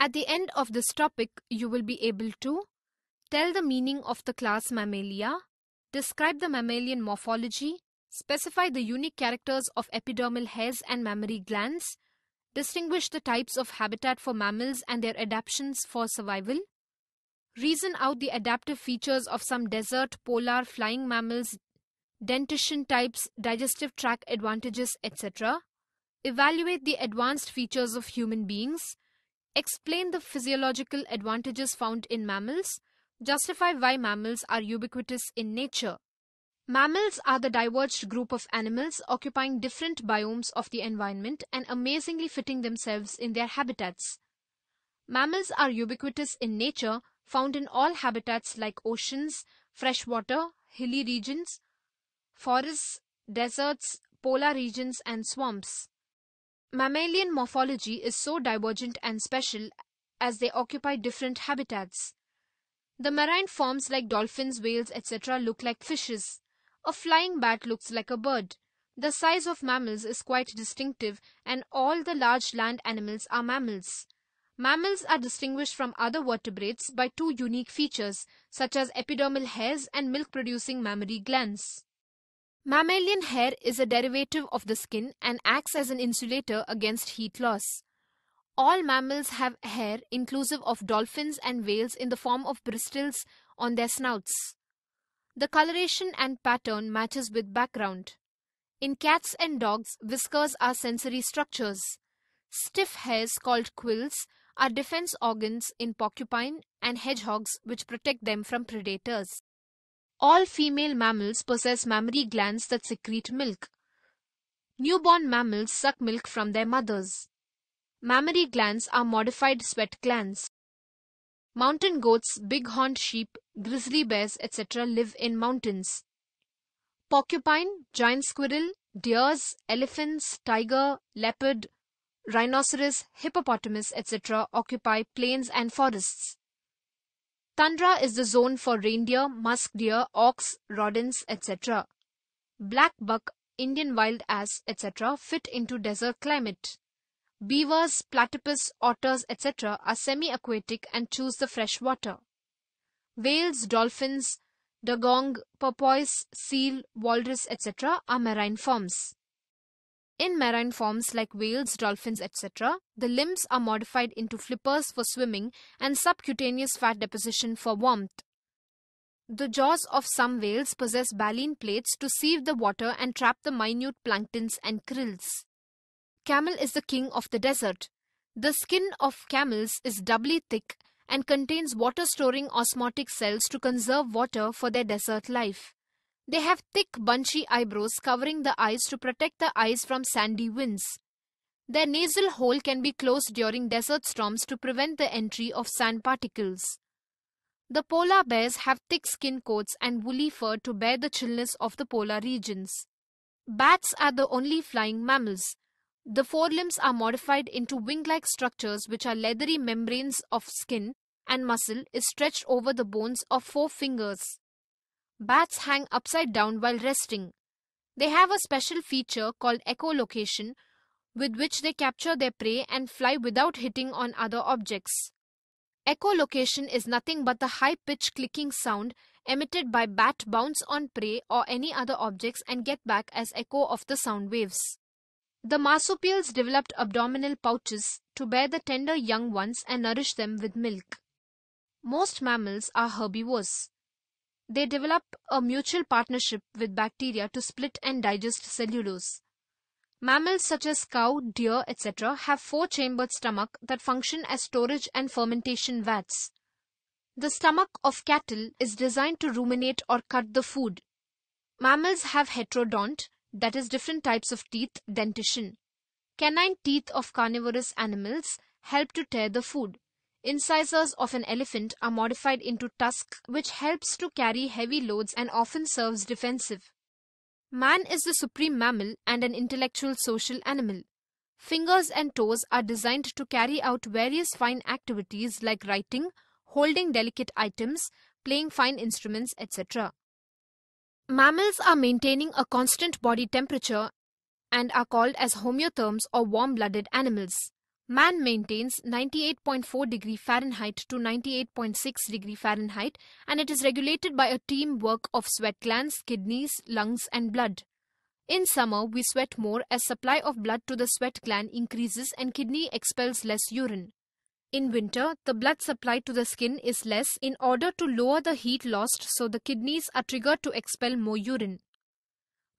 At the end of this topic, you will be able to tell the meaning of the class Mammalia, describe the mammalian morphology, specify the unique characters of epidermal hairs and mammary glands, distinguish the types of habitat for mammals and their adaptations for survival, reason out the adaptive features of some desert, polar, flying mammals, dentition types, digestive tract advantages, etc., evaluate the advanced features of human beings, explain the physiological advantages found in mammals, justify why mammals are ubiquitous in nature. Mammals are the diverged group of animals occupying different biomes of the environment and amazingly fitting themselves in their habitats. Mammals are ubiquitous in nature, found in all habitats like oceans, freshwater, hilly regions, forests, deserts, polar regions, and swamps. Mammalian morphology is so divergent and special as they occupy different habitats. The marine forms like dolphins, whales, etc. look like fishes. A flying bat looks like a bird. The size of mammals is quite distinctive and all the large land animals are mammals. Mammals are distinguished from other vertebrates by two unique features such as epidermal hairs and milk-producing mammary glands. Mammalian hair is a derivative of the skin and acts as an insulator against heat loss. All mammals have hair inclusive of dolphins and whales in the form of bristles on their snouts. The coloration and pattern matches with background. In cats and dogs, whiskers are sensory structures. Stiff hairs called quills are defense organs in porcupine and hedgehogs which protect them from predators. All female mammals possess mammary glands that secrete milk. Newborn mammals suck milk from their mothers. Mammary glands are modified sweat glands. Mountain goats, bighorn sheep, grizzly bears, etc. live in mountains. Porcupine, giant squirrel, deers, elephants, tiger, leopard, rhinoceros, hippopotamus, etc. occupy plains and forests. Tundra is the zone for reindeer, musk deer, ox, rodents, etc. Black buck, Indian wild ass, etc. fit into desert climate. Beavers, platypus, otters, etc. are semi-aquatic and choose the fresh water. Whales, dolphins, dugong, porpoise, seal, walrus, etc. are marine forms. In marine forms like whales, dolphins, etc., the limbs are modified into flippers for swimming and subcutaneous fat deposition for warmth. The jaws of some whales possess baleen plates to sieve the water and trap the minute planktons and krills. Camel is the king of the desert. The skin of camels is doubly thick and contains water storing osmotic cells to conserve water for their desert life. They have thick, bunchy eyebrows covering the eyes to protect the eyes from sandy winds. Their nasal hole can be closed during desert storms to prevent the entry of sand particles. The polar bears have thick skin coats and woolly fur to bear the chillness of the polar regions. Bats are the only flying mammals. The forelimbs are modified into wing-like structures which are leathery membranes of skin and muscle is stretched over the bones of four fingers. Bats hang upside down while resting. They have a special feature called echolocation with which they capture their prey and fly without hitting on other objects. Echolocation is nothing but the high-pitched clicking sound emitted by bat bounce on prey or any other objects and get back as echo of the sound waves. The marsupials developed abdominal pouches to bear the tender young ones and nourish them with milk. Most mammals are herbivores. They develop a mutual partnership with bacteria to split and digest cellulose. Mammals such as cow, deer, etc. have four-chambered stomach that function as storage and fermentation vats. The stomach of cattle is designed to ruminate or cut the food. Mammals have heterodont, that is different types of teeth, dentition. Canine teeth of carnivorous animals help to tear the food. Incisors of an elephant are modified into tusk which helps to carry heavy loads and often serves defensive. Man is the supreme mammal and an intellectual social animal. Fingers and toes are designed to carry out various fine activities like writing, holding delicate items, playing fine instruments, etc. Mammals are maintaining a constant body temperature and are called as homeotherms or warm-blooded animals. Man maintains 98.4 degree Fahrenheit to 98.6 degree Fahrenheit and it is regulated by a teamwork of sweat glands, kidneys, lungs and blood. In summer, we sweat more as supply of blood to the sweat gland increases and kidney expels less urine. In winter, the blood supply to the skin is less in order to lower the heat lost so the kidneys are triggered to expel more urine.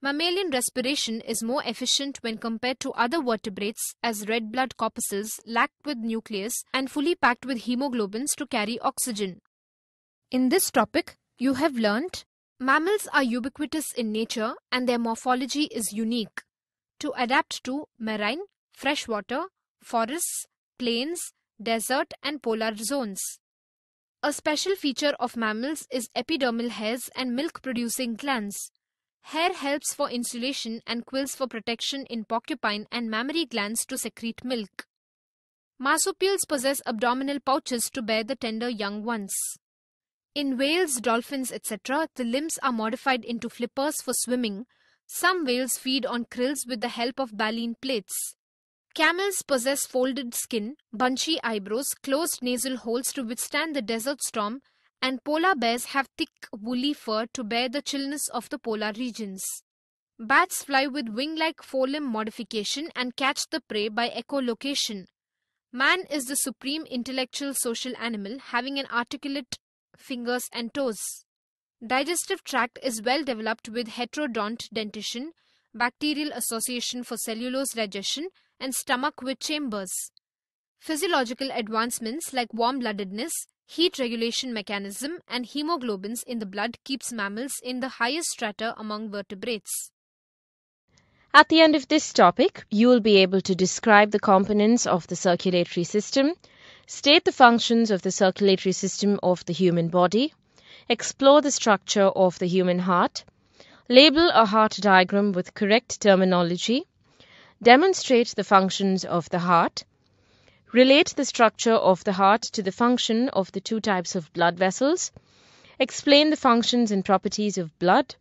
Mammalian respiration is more efficient when compared to other vertebrates as red blood corpuscles lacked with nucleus and fully packed with hemoglobins to carry oxygen. In this topic, you have learnt mammals are ubiquitous in nature and their morphology is unique to adapt to marine, freshwater, forests, plains, desert and polar zones. A special feature of mammals is epidermal hairs and milk-producing glands. Hair helps for insulation and quills for protection in porcupine and mammary glands to secrete milk. Marsupials possess abdominal pouches to bear the tender young ones. In whales, dolphins, etc., the limbs are modified into flippers for swimming. Some whales feed on krills with the help of baleen plates. Camels possess folded skin, bunchy eyebrows, closed nasal holes to withstand the desert storm, and polar bears have thick woolly fur to bear the chillness of the polar regions. Bats fly with wing-like forelimb modification and catch the prey by echolocation. Man is the supreme intellectual social animal having an articulate fingers and toes. Digestive tract is well developed with heterodont dentition, bacterial association for cellulose digestion and stomach with chambers. Physiological advancements like warm-bloodedness, heat regulation mechanism and hemoglobins in the blood keeps mammals in the highest strata among vertebrates. At the end of this topic, you will be able to describe the components of the circulatory system, state the functions of the circulatory system of the human body, explore the structure of the human heart, label a heart diagram with correct terminology, demonstrate the functions of the heart, relate the structure of the heart to the function of the two types of blood vessels, explain the functions and properties of blood,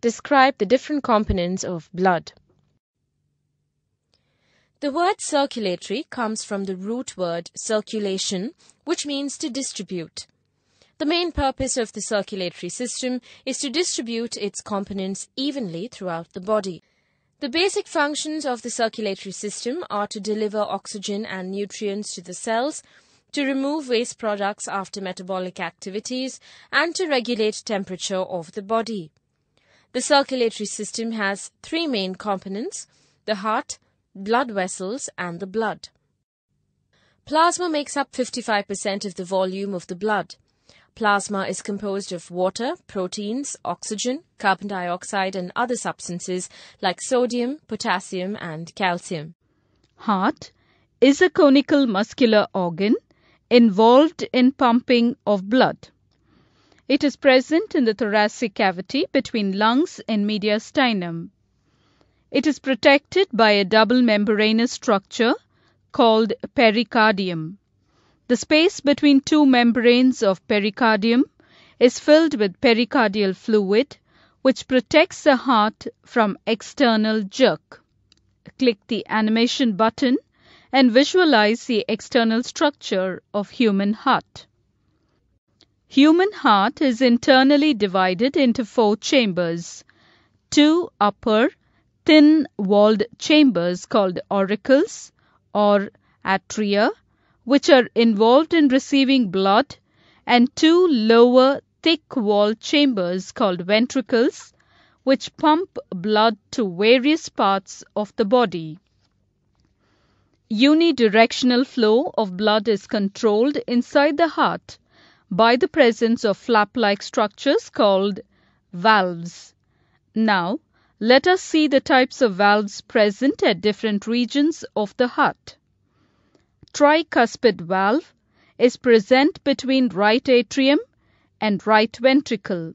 describe the different components of blood. The word circulatory comes from the root word circulation, which means to distribute. The main purpose of the circulatory system is to distribute its components evenly throughout the body. The basic functions of the circulatory system are to deliver oxygen and nutrients to the cells, to remove waste products after metabolic activities, and to regulate temperature of the body. The circulatory system has three main components the heart, blood vessels, and the blood. Plasma makes up 55% of the volume of the blood. Plasma is composed of water, proteins, oxygen, carbon dioxide, and other substances like sodium, potassium, and calcium. Heart is a conical muscular organ involved in pumping of blood. It is present in the thoracic cavity between lungs and mediastinum. It is protected by a double membranous structure called pericardium. The space between two membranes of pericardium is filled with pericardial fluid which protects the heart from external jerk. Click the animation button and visualize the external structure of human heart. Human heart is internally divided into four chambers. Two upper, thin-walled chambers called auricles or atria which are involved in receiving blood, and two lower thick walled chambers called ventricles, which pump blood to various parts of the body. Unidirectional flow of blood is controlled inside the heart by the presence of flap-like structures called valves. Now, let us see the types of valves present at different regions of the heart tricuspid valve is present between right atrium and right ventricle.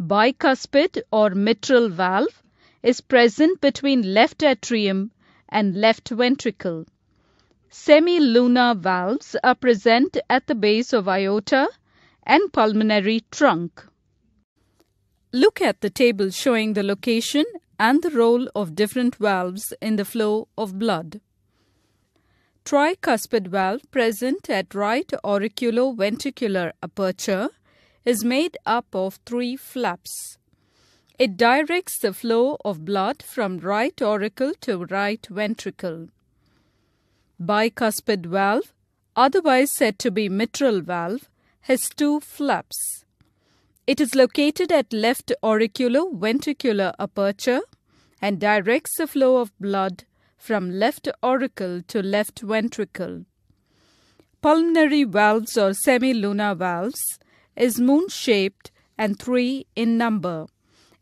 Bicuspid or mitral valve is present between left atrium and left ventricle. Semilunar valves are present at the base of aorta and pulmonary trunk. Look at the table showing the location and the role of different valves in the flow of blood. Tricuspid valve present at right auriculoventricular aperture is made up of three flaps. It directs the flow of blood from right auricle to right ventricle. Bicuspid valve, otherwise said to be mitral valve, has two flaps. It is located at left auriculoventricular aperture and directs the flow of blood from left auricle to left ventricle. Pulmonary valves or semilunar valves is moon-shaped and three in number.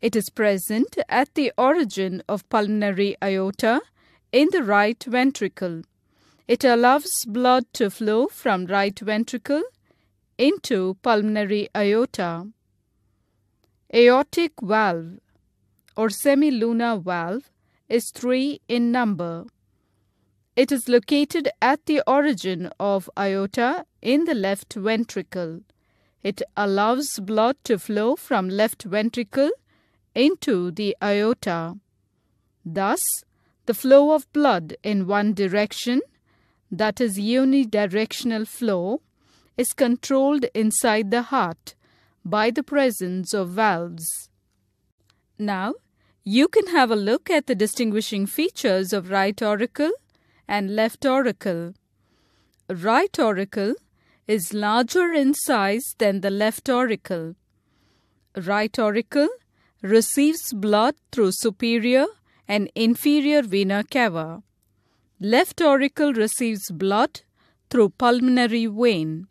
It is present at the origin of pulmonary aorta in the right ventricle. It allows blood to flow from right ventricle into pulmonary aorta. Aortic valve or semilunar valve is three in number. It is located at the origin of aorta in the left ventricle. It allows blood to flow from left ventricle into the aorta. Thus, the flow of blood in one direction, that is unidirectional flow, is controlled inside the heart by the presence of valves. Now, you can have a look at the distinguishing features of right auricle and left auricle. Right auricle is larger in size than the left auricle. Right auricle receives blood through superior and inferior vena cava. Left auricle receives blood through pulmonary vein.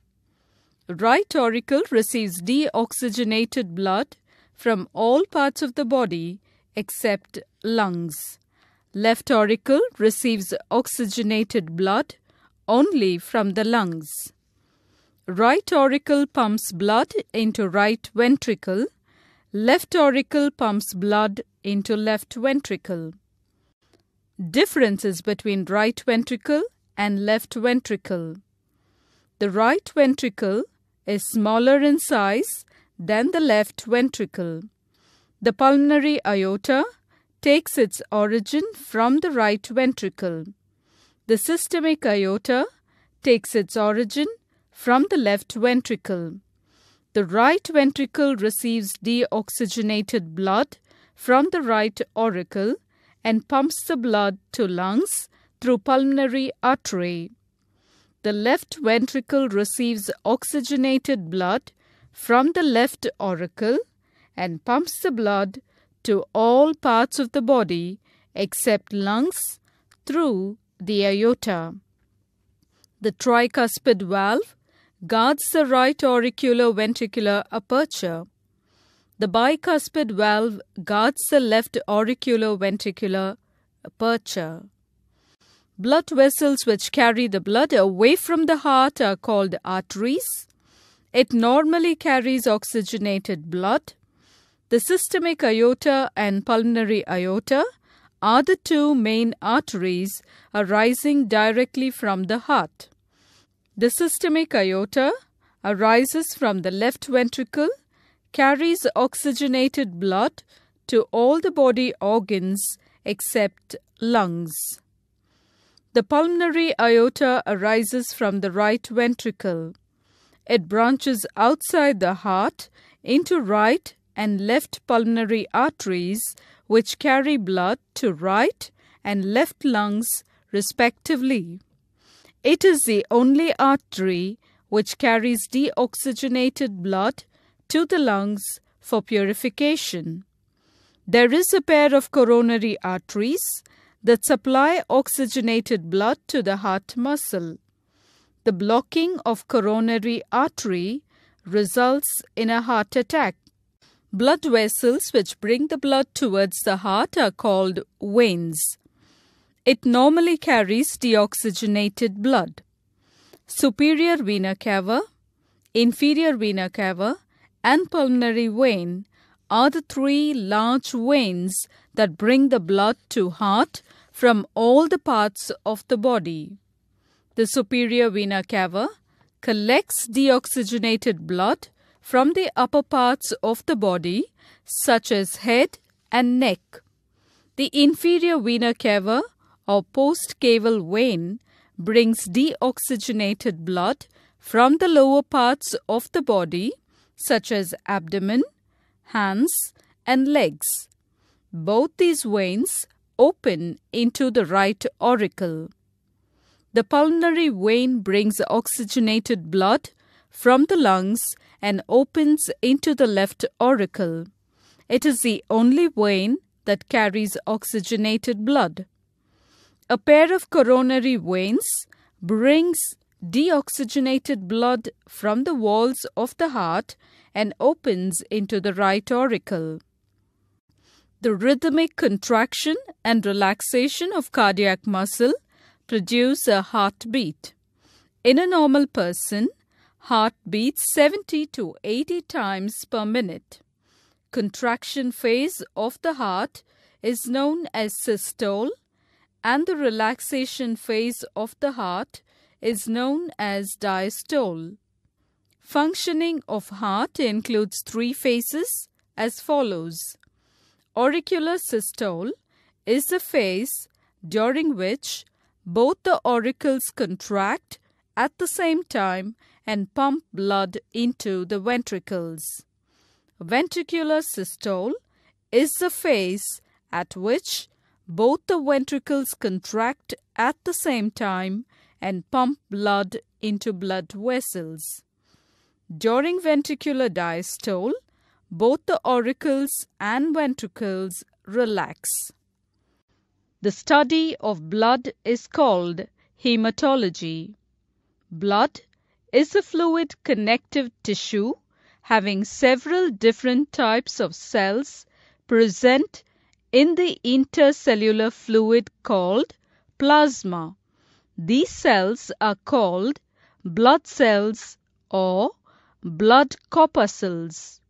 Right auricle receives deoxygenated blood from all parts of the body except lungs. Left auricle receives oxygenated blood only from the lungs. Right auricle pumps blood into right ventricle. Left auricle pumps blood into left ventricle. Differences between right ventricle and left ventricle. The right ventricle is smaller in size than the left ventricle. The pulmonary aorta takes its origin from the right ventricle. The systemic aorta takes its origin from the left ventricle. The right ventricle receives deoxygenated blood from the right auricle and pumps the blood to lungs through pulmonary artery. The left ventricle receives oxygenated blood from the left auricle and pumps the blood to all parts of the body except lungs through the aorta. The tricuspid valve guards the right auricular ventricular aperture. The bicuspid valve guards the left auricular ventricular aperture. Blood vessels which carry the blood away from the heart are called arteries. It normally carries oxygenated blood. The systemic aorta and pulmonary aorta are the two main arteries arising directly from the heart. The systemic aorta arises from the left ventricle, carries oxygenated blood to all the body organs except lungs. The pulmonary aorta arises from the right ventricle. It branches outside the heart into right and left pulmonary arteries which carry blood to right and left lungs respectively. It is the only artery which carries deoxygenated blood to the lungs for purification. There is a pair of coronary arteries that supply oxygenated blood to the heart muscle. The blocking of coronary artery results in a heart attack. Blood vessels which bring the blood towards the heart are called veins. It normally carries deoxygenated blood. Superior vena cava, inferior vena cava, and pulmonary vein are the three large veins that bring the blood to heart from all the parts of the body. The superior vena cava collects deoxygenated blood from the upper parts of the body, such as head and neck. The inferior vena cava or post caval vein brings deoxygenated blood from the lower parts of the body, such as abdomen, hands, and legs. Both these veins open into the right auricle. The pulmonary vein brings oxygenated blood from the lungs and opens into the left auricle. It is the only vein that carries oxygenated blood. A pair of coronary veins brings deoxygenated blood from the walls of the heart and opens into the right auricle. The rhythmic contraction and relaxation of cardiac muscle produce a heartbeat. In a normal person, heart beats 70 to 80 times per minute. Contraction phase of the heart is known as systole and the relaxation phase of the heart is known as diastole. Functioning of heart includes three phases as follows. Auricular systole is the phase during which both the auricles contract at the same time and pump blood into the ventricles. Ventricular systole is the phase at which both the ventricles contract at the same time and pump blood into blood vessels. During ventricular diastole, both the auricles and ventricles relax. The study of blood is called hematology. Blood is a fluid connective tissue having several different types of cells present in the intercellular fluid called plasma. These cells are called blood cells or blood corpuscles.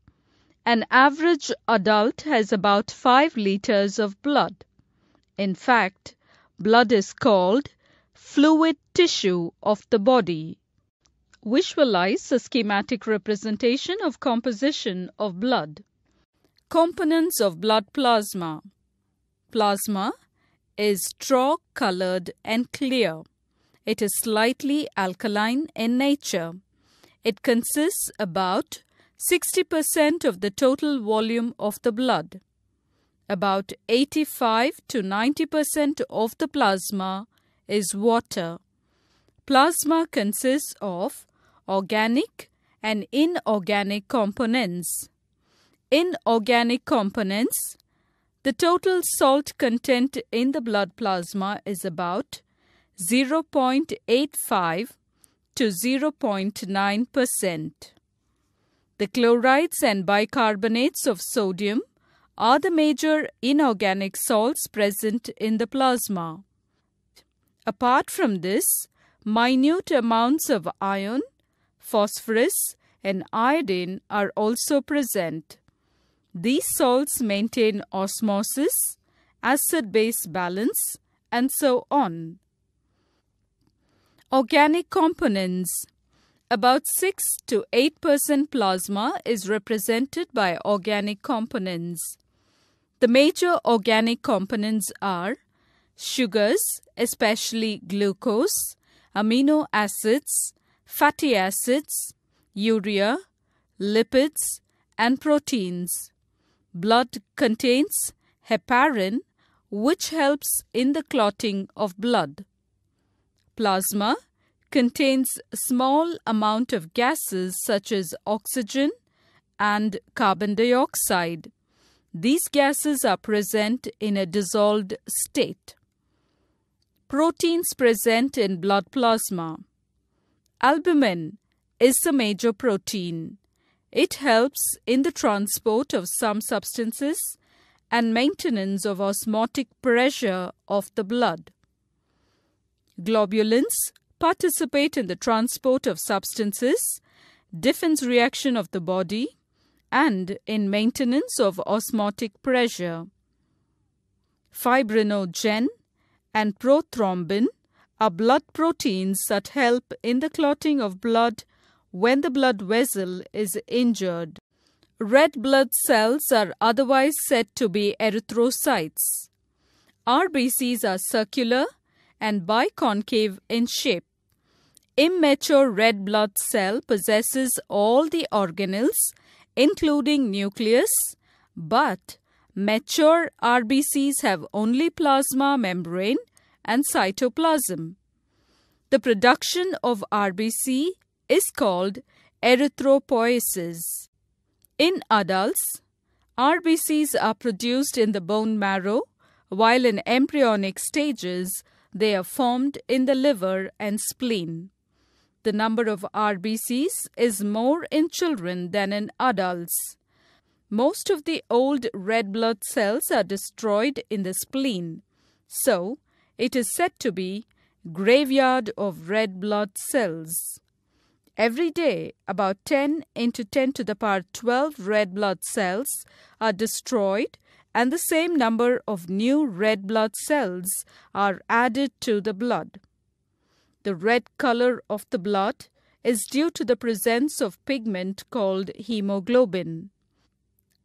An average adult has about 5 liters of blood. In fact, blood is called fluid tissue of the body. Visualize a schematic representation of composition of blood. Components of blood plasma. Plasma is straw colored and clear. It is slightly alkaline in nature. It consists about 60% of the total volume of the blood. About 85 to 90% of the plasma is water. Plasma consists of organic and inorganic components. Inorganic components the total salt content in the blood plasma is about 0.85 to 0.9%. The chlorides and bicarbonates of sodium are the major inorganic salts present in the plasma. Apart from this, minute amounts of iron, phosphorus, and iodine are also present. These salts maintain osmosis, acid base balance, and so on. Organic components About 6 to 8% plasma is represented by organic components. The major organic components are sugars, especially glucose, amino acids, fatty acids, urea, lipids, and proteins. Blood contains heparin, which helps in the clotting of blood. Plasma contains small amount of gases such as oxygen and carbon dioxide. These gases are present in a dissolved state. Proteins present in blood plasma. Albumin is a major protein. It helps in the transport of some substances and maintenance of osmotic pressure of the blood. Globulins participate in the transport of substances, defense reaction of the body, and in maintenance of osmotic pressure. Fibrinogen and prothrombin are blood proteins that help in the clotting of blood when the blood vessel is injured. Red blood cells are otherwise said to be erythrocytes. RBCs are circular and biconcave in shape. Immature red blood cell possesses all the organelles, including nucleus, but mature RBCs have only plasma membrane and cytoplasm. The production of RBC is called erythropoiesis. In adults, RBCs are produced in the bone marrow, while in embryonic stages, they are formed in the liver and spleen. The number of RBCs is more in children than in adults. Most of the old red blood cells are destroyed in the spleen, so it is said to be graveyard of red blood cells. Every day, about 10 into 10 to the power 12 red blood cells are destroyed and the same number of new red blood cells are added to the blood. The red color of the blood is due to the presence of pigment called hemoglobin.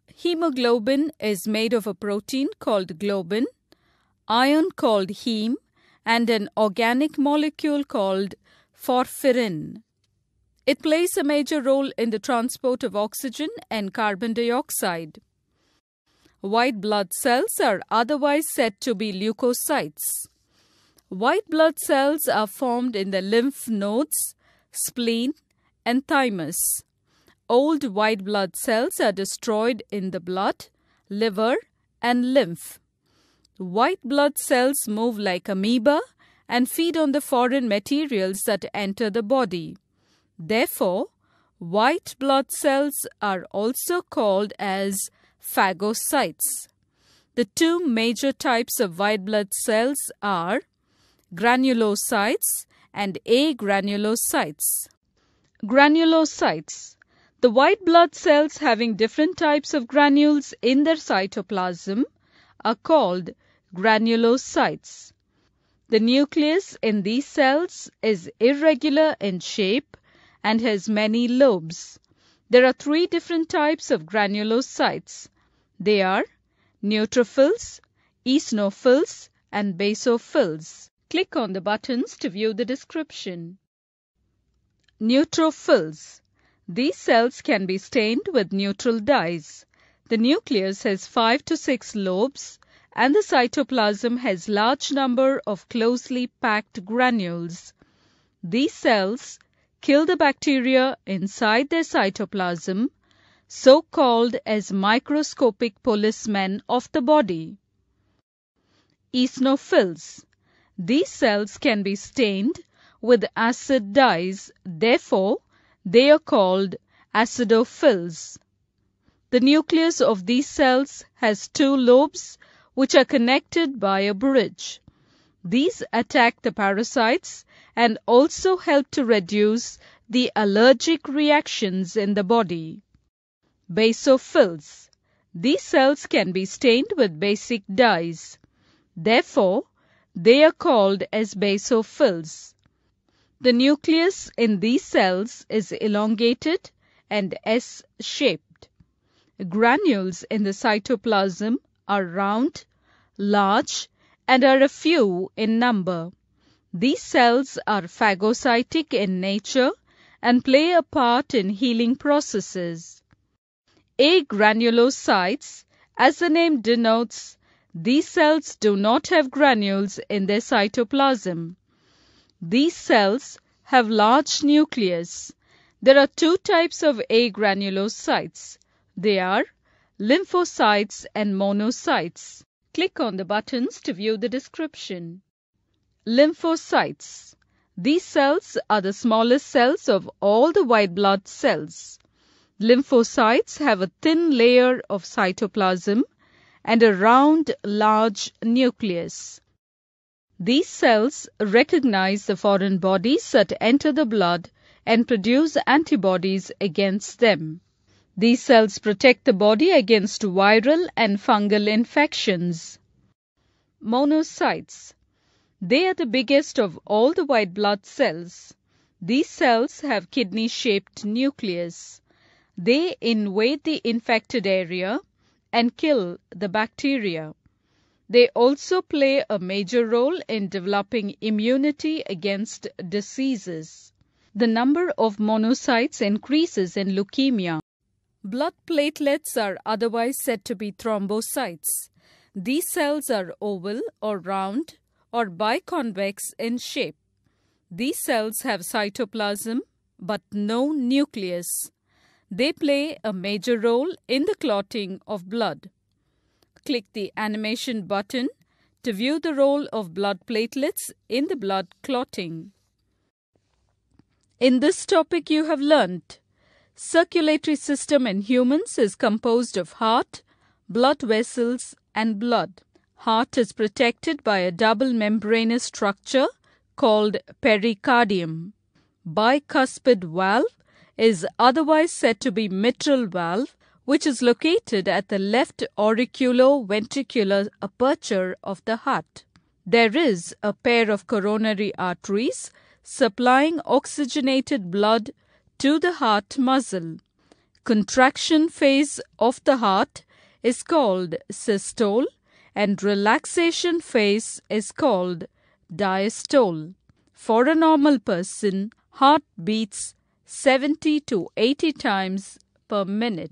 Hemoglobin is made of a protein called globin, iron called heme, and an organic molecule called porphyrin. It plays a major role in the transport of oxygen and carbon dioxide. White blood cells are otherwise said to be leukocytes. White blood cells are formed in the lymph nodes, spleen, and thymus. Old white blood cells are destroyed in the blood, liver, and lymph. White blood cells move like amoeba and feed on the foreign materials that enter the body. Therefore, white blood cells are also called as phagocytes. The two major types of white blood cells are granulocytes and agranulocytes. Granulocytes. The white blood cells having different types of granules in their cytoplasm are called granulocytes. The nucleus in these cells is irregular in shape and has many lobes. There are three different types of granulocytes. They are neutrophils, eosinophils, and basophils. Click on the buttons to view the description. Neutrophils. These cells can be stained with neutral dyes. The nucleus has 5 to 6 lobes and the cytoplasm has large number of closely packed granules. These cells kill the bacteria inside their cytoplasm so called as microscopic policemen of the body. Eosinophils. These cells can be stained with acid dyes, therefore they are called acidophils. The nucleus of these cells has two lobes which are connected by a bridge. These attack the parasites and also help to reduce the allergic reactions in the body. Basophils. These cells can be stained with basic dyes. Therefore, they are called as basophils. The nucleus in these cells is elongated and S-shaped. Granules in the cytoplasm are round, large, and are a few in number. These cells are phagocytic in nature and play a part in healing processes. Agranulocytes, as the name denotes, these cells do not have granules in their cytoplasm. These cells have large nucleus. There are two types of agranulocytes. They are lymphocytes and monocytes. Click on the buttons to view the description. Lymphocytes. These cells are the smallest cells of all the white blood cells. Lymphocytes have a thin layer of cytoplasm and a round, large nucleus. These cells recognize the foreign bodies that enter the blood and produce antibodies against them. These cells protect the body against viral and fungal infections. Monocytes. They are the biggest of all the white blood cells. These cells have kidney-shaped nucleus. They invade the infected area and kill the bacteria. They also play a major role in developing immunity against diseases. The number of monocytes increases in leukemia. Blood platelets are otherwise said to be thrombocytes. These cells are oval or round or biconvex in shape. These cells have cytoplasm but no nucleus. They play a major role in the clotting of blood. Click the animation button to view the role of blood platelets in the blood clotting. In this topic you have learnt circulatory system in humans is composed of heart, blood vessels and blood. Heart is protected by a double membranous structure called pericardium. Bicuspid valve is otherwise said to be mitral valve which is located at the left auriculo-ventricular aperture of the heart. There is a pair of coronary arteries supplying oxygenated blood to the heart muscle. Contraction phase of the heart is called systole and relaxation phase is called diastole. For a normal person, heart beats 70 to 80 times per minute.